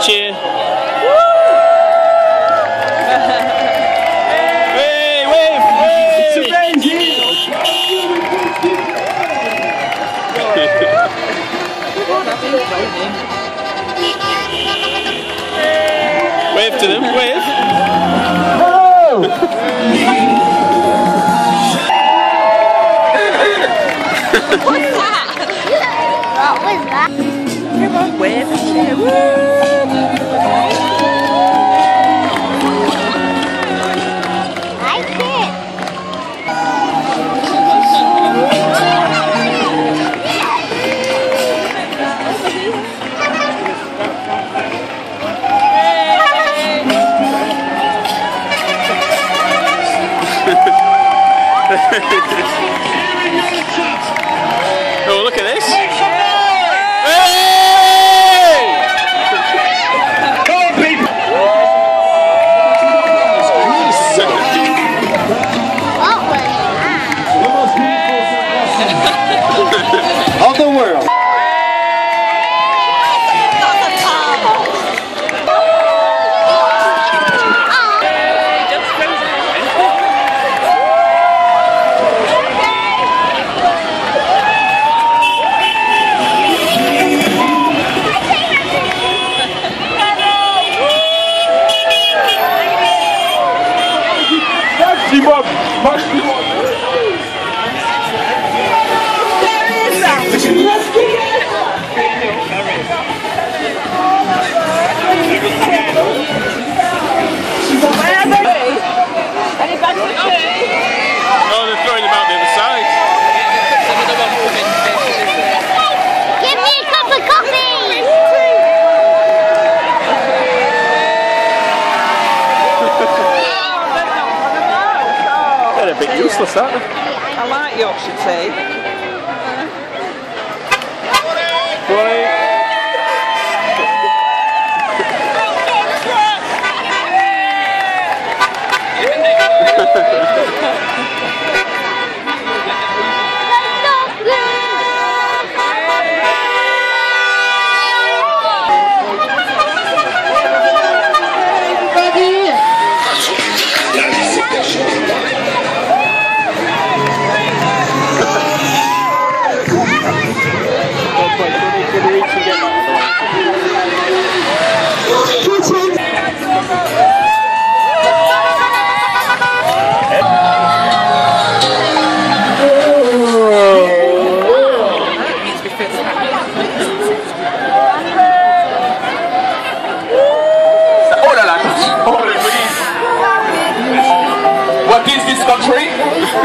to cheer. Hey, wave, wave! Wave to them, wave. What's that? What was that? Come on, wave and cheer. Woo! Like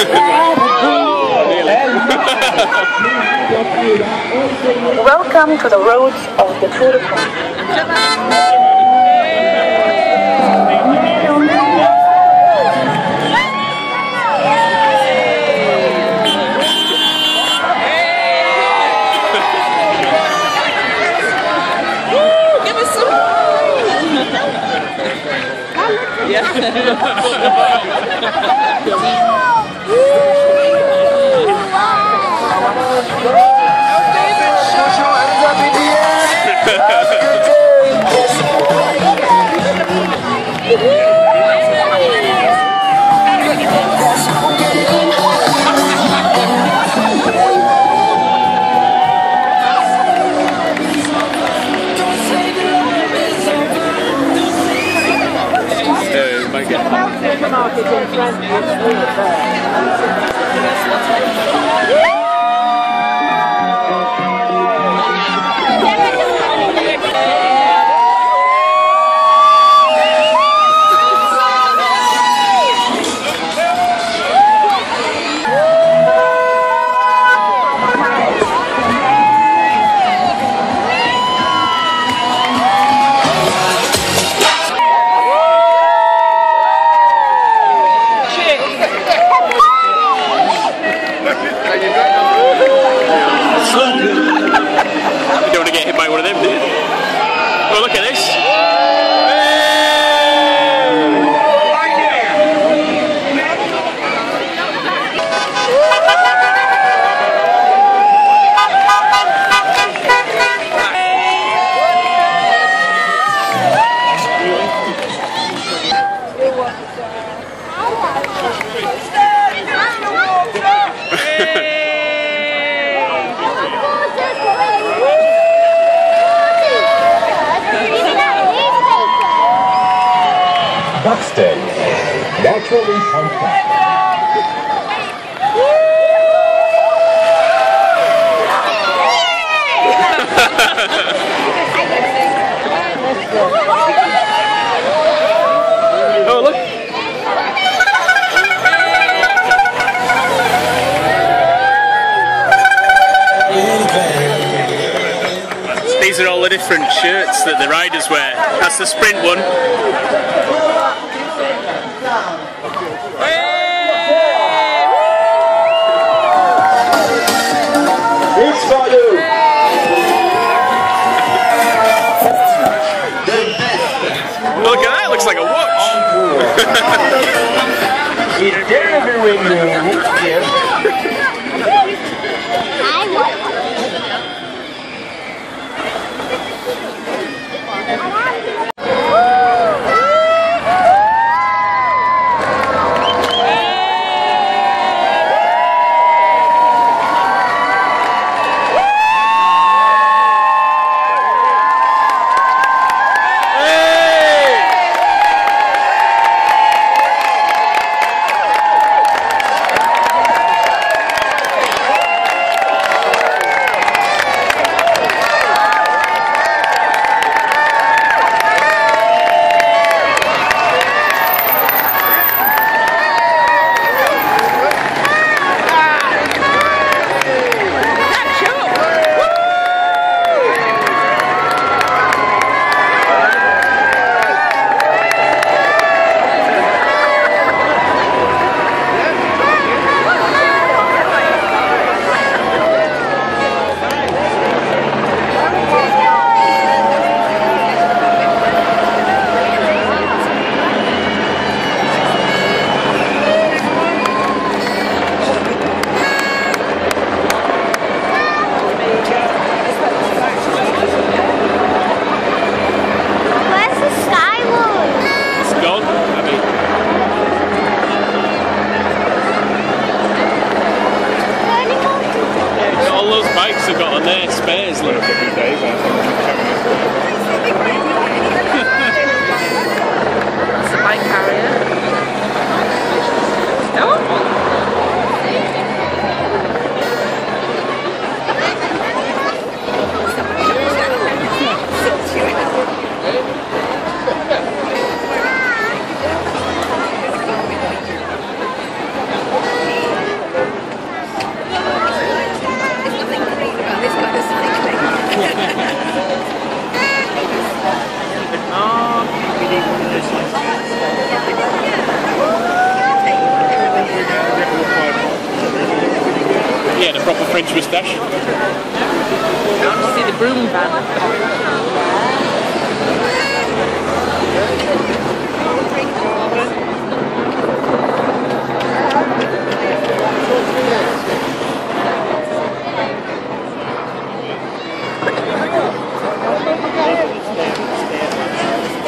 Welcome to the roads of the Tour de France. Give Supermarket in French. It's really Stay. Naturally pumped up. Oh, look. These are all the different shirts that the riders wear. That's the sprint one. For you. Look at that, looks like a watch. It's delivering you. Yes. I want Hey! French moustache. I want to see the broom van.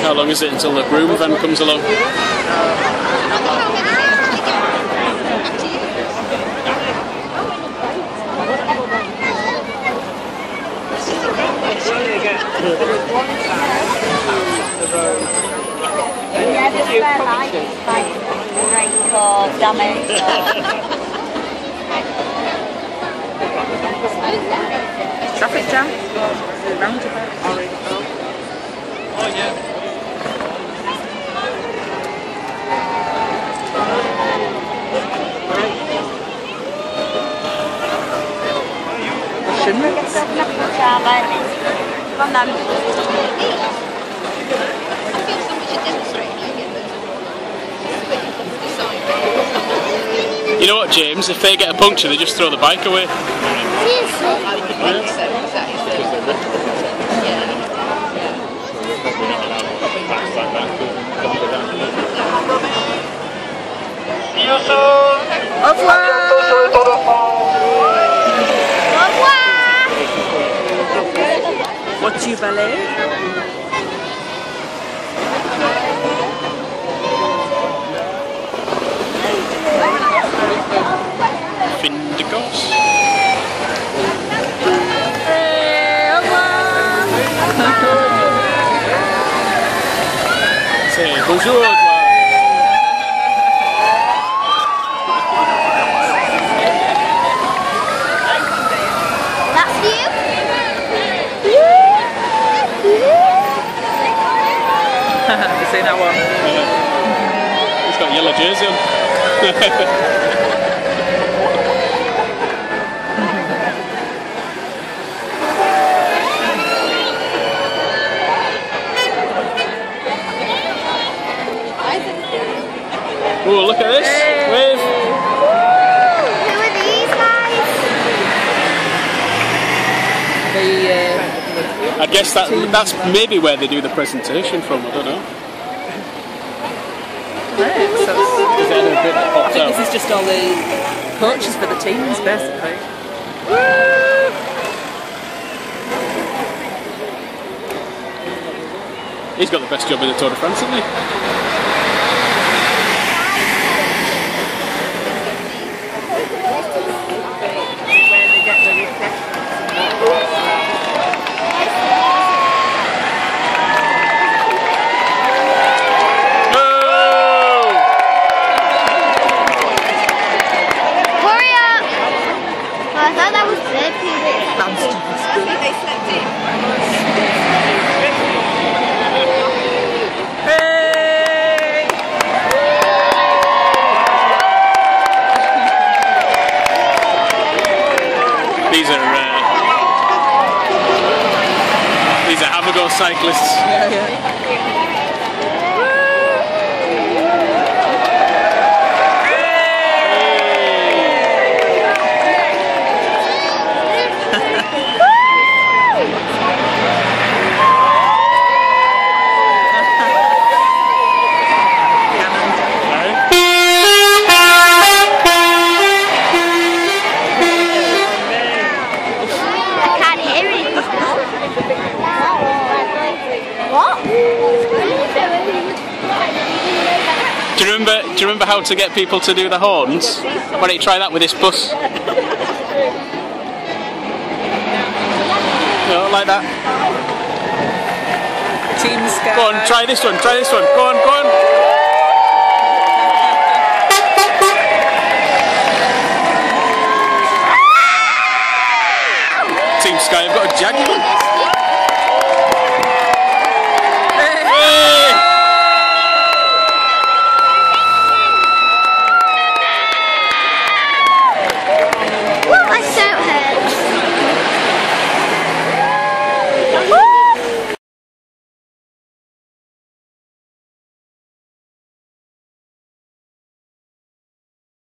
How long is it until the broom van comes along? Yeah, just where lights like break or damage or... Traffic jam. Roundabout. Kom dan. You know what, James? If they get a puncture, they just throw the bike away. Au revoir. Au revoir. de course. Hey, au revoir. C'est bonjour. Say that one. Yeah. He's got yellow jersey on. Oh, look at this. Wave. Who are these guys? The uh, I guess that that's maybe where they do the presentation from. I don't know. yeah, so Is there a bit I think out? this is just all the coaches for the teams, basically. He's got the best job in the Tour de France, hasn't he? Where they get the refreshments. Oh! Hurry up! Well, I thought that was third period. Hey! These are uh, these are Havergal cyclists. Yeah, yeah. I can't hear it. What? Do you remember? Do you remember how to get people to do the horns? Why don't you try that with this bus? No, like that. Team Sky. Go on, try this one. Try this one. Go on, go on. Team Sky have got a jaguar.